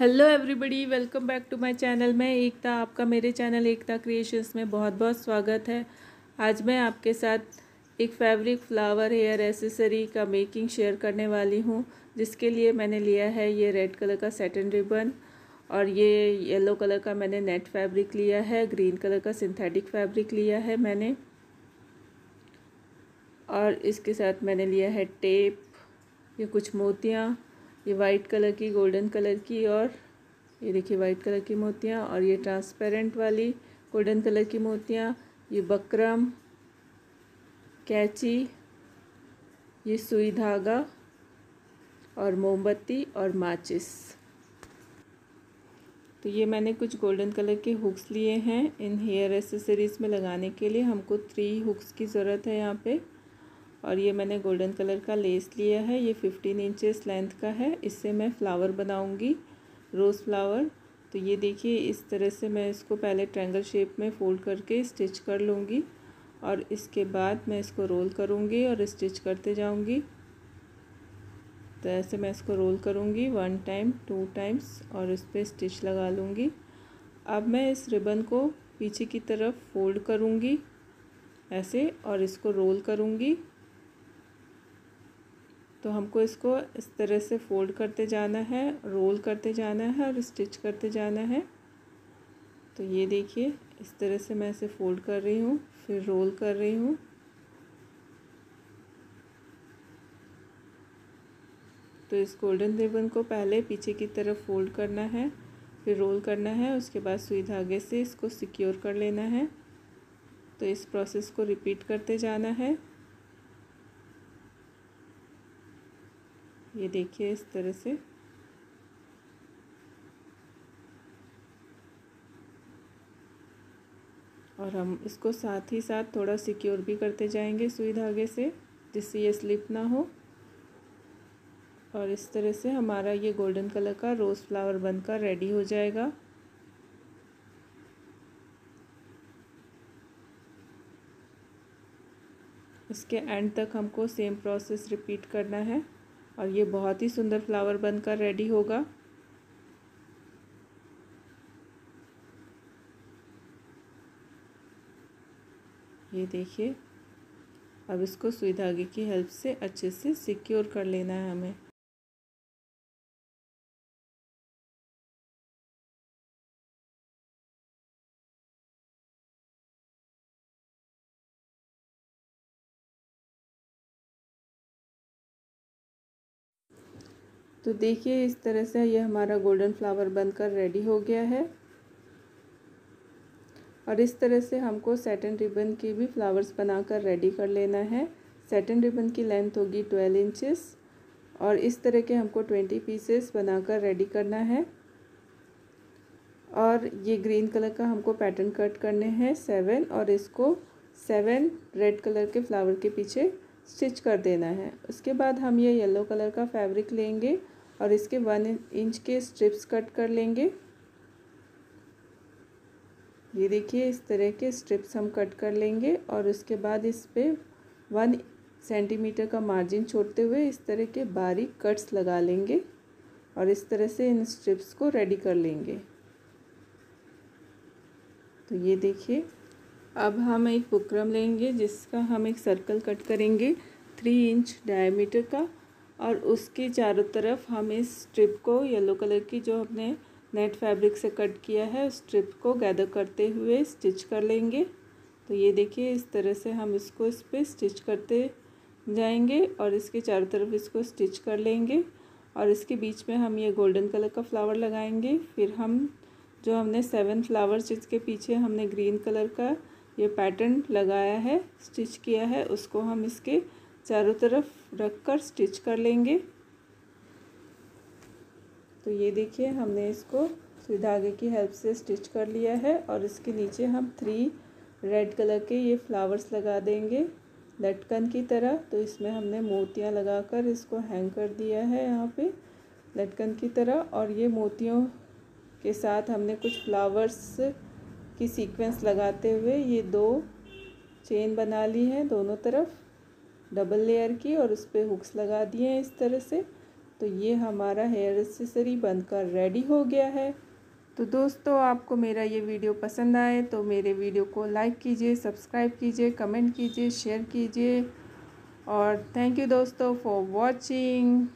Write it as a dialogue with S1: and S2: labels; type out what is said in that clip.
S1: Hello everybody welcome back to my channel मैं एकता, आपका मेरे चैनल एकता क्रिएशंस में बहुत बहुत स्वागत है। आज मैं आपके साथ एक फैब्रिक फ्लावर हेयर एसेसरी का मेकिंग शेयर करने वाली हूँ, जिसके लिए मैंने लिया है ये रेड कलर का सेटन रिबन और ये येलो कलर का मैंने नेट फैब्रिक लिया है ग्रीन कलर का सिंथेटिक फैब्रिक लिया है मैंने। और इसके साथ मैंने लिया है टेप ये कुछ मोतियाँ। ये वाइट कलर की गोल्डन कलर की और ये देखिए वाइट कलर की मोतियाँ और ये ट्रांसपेरेंट वाली गोल्डन कलर की मोतियाँ, ये बकरम, कैची, ये सुई धागा और मोमबत्ती और माचिस। तो ये मैंने कुछ गोल्डन कलर के हुक्स लिए हैं। इन हेयर एसेसरीज़ में लगाने के लिए हमको थ्री हुक्स की ज़रूरत है यहाँ पे। और ये मैंने गोल्डन कलर का लेस लिया है, ये फिफ्टीन इंचेस लेंथ का है, इससे मैं फ़्लावर बनाऊँगी रोज़ फ्लावर तो ये देखिए, इस तरह से मैं इसको पहले ट्रैंगल शेप में फ़ोल्ड करके स्टिच कर लूँगी और इसके बाद मैं इसको रोल करूँगी और स्टिच करते जाऊँगी। तो ऐसे मैं इसको रोल करूँगी वन टाइम टू टाइम्स और इस पर स्टिच लगा लूँगी। अब मैं इस रिबन को पीछे की तरफ़ फोल्ड करूँगी, ऐसे, और इसको रोल करूँगी। तो हमको इसको इस तरह से फ़ोल्ड करते जाना है, रोल करते जाना है और स्टिच करते जाना है। तो ये देखिए, इस तरह से मैं इसे फ़ोल्ड कर रही हूँ, फिर रोल कर रही हूँ। तो इस गोल्डन रिबन को पहले पीछे की तरफ़ फोल्ड करना है, फिर रोल करना है, उसके बाद सुई धागे से इसको सिक्योर कर लेना है। तो इस प्रोसेस को रिपीट करते जाना है। ये देखिए इस तरह से। और हम इसको साथ ही साथ थोड़ा सिक्योर भी करते जाएँगे सुई धागे से, जिससे ये स्लिप ना हो। और इस तरह से हमारा ये गोल्डन कलर का रोज़ फ्लावर बनकर रेडी हो जाएगा। इसके एंड तक हमको सेम प्रोसेस रिपीट करना है। और ये बहुत ही सुंदर फ्लावर बनकर रेडी होगा। ये देखिए, अब इसको सुई धागे की हेल्प से अच्छे से सिक्योर कर लेना है हमें। तो देखिए, इस तरह से ये हमारा गोल्डन फ्लावर बनकर रेडी हो गया है। और इस तरह से हमको सेटन रिबन के भी फ्लावर्स बनाकर रेडी कर लेना है। सेटन रिबन की लेंथ होगी ट्वेल्व इंचेस और इस तरह के हमको ट्वेंटी पीसेस बनाकर रेडी करना है। और ये ग्रीन कलर का हमको पैटर्न कट करने हैं सेवन और इसको सेवन रेड कलर के फ्लावर के पीछे स्टिच कर देना है। उसके बाद हम ये येलो कलर का फैब्रिक लेंगे और इसके वन इंच के स्ट्रिप्स कट कर लेंगे। ये देखिए, इस तरह के स्ट्रिप्स हम कट कर लेंगे और उसके बाद इस पर वन सेंटीमीटर का मार्जिन छोड़ते हुए इस तरह के बारीक कट्स लगा लेंगे और इस तरह से इन स्ट्रिप्स को रेडी कर लेंगे। तो ये देखिए अब हम एक बुकरम लेंगे जिसका हम एक सर्कल कट करेंगे थ्री इंच डायमीटर का और उसके चारों तरफ़ हम इस स्ट्रिप को येलो कलर की जो हमने नेट फैब्रिक से कट किया है उस स्ट्रिप को गैदर करते हुए स्टिच कर लेंगे। तो ये देखिए, इस तरह से हम इसको इस पर स्टिच करते जाएँगे और इसके चारों तरफ़ इसको स्टिच कर लेंगे और इसके बीच में हम ये गोल्डन कलर का फ्लावर लगाएँगे। फिर हम जो हमने सेवन फ्लावर्स जिसके पीछे हमने ग्रीन कलर का ये पैटर्न लगाया है स्टिच किया है, उसको हम इसके चारों तरफ़ रख कर स्टिच कर लेंगे। तो ये देखिए, हमने इसको सुई धागे की हेल्प से स्टिच कर लिया है और इसके नीचे हम थ्री रेड कलर के ये फ्लावर्स लगा देंगे, लटकन की तरह। तो इसमें हमने मोतियाँ लगाकर इसको हैंग कर दिया है यहाँ पे, लटकन की तरह। और ये मोतियों के साथ हमने कुछ फ्लावर्स की सीक्वेंस लगाते हुए ये दो चेन बना ली है दोनों तरफ़ डबल लेयर की और उस पर हुक्स लगा दिए हैं इस तरह से। तो ये हमारा हेयर एसेसरी बनकर रेडी हो गया है। तो दोस्तों, आपको मेरा ये वीडियो पसंद आए तो मेरे वीडियो को लाइक कीजिए सब्सक्राइब कीजिए कमेंट कीजिए शेयर कीजिए। और थैंक यू दोस्तों फॉर वॉचिंग